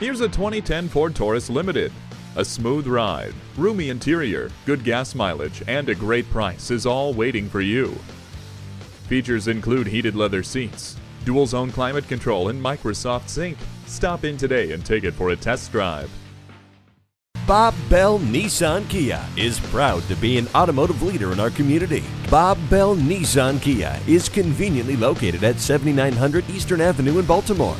Here's a 2010 Ford Taurus Limited. A smooth ride, roomy interior, good gas mileage, and a great price is all waiting for you. Features include heated leather seats, dual zone climate control, and Microsoft Sync. Stop in today and take it for a test drive. Bob Bell Nissan Kia is proud to be an automotive leader in our community. Bob Bell Nissan Kia is conveniently located at 7900 Eastern Avenue in Baltimore.